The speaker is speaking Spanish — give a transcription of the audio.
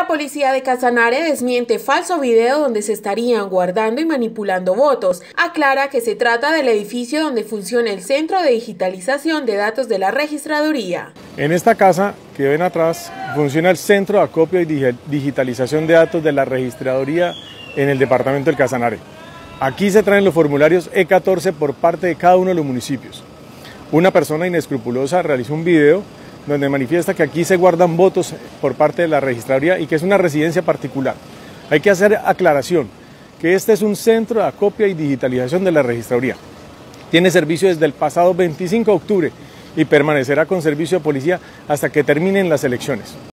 La policía de Casanare desmiente falso video donde se estarían guardando y manipulando votos. Aclara que se trata del edificio donde funciona el Centro de Digitalización de Datos de la Registraduría. En esta casa que ven atrás funciona el Centro de Acopio y Digitalización de Datos de la Registraduría en el departamento del Casanare. Aquí se traen los formularios E14 por parte de cada uno de los municipios. Una persona inescrupulosa realizó un video donde manifiesta que aquí se guardan votos por parte de la registraduría y que es una residencia particular. Hay que hacer aclaración que este es un centro de acopia y digitalización de la registraduría. Tiene servicio desde el pasado 25 de octubre y permanecerá con servicio de policía hasta que terminen las elecciones.